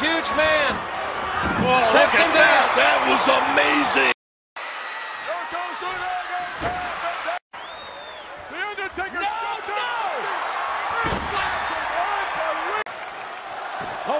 Huge man. Oh, Whoa, Takes him down. That. that was amazing. The Undertaker. No, no. Slaps him. Unbelievable. Oh,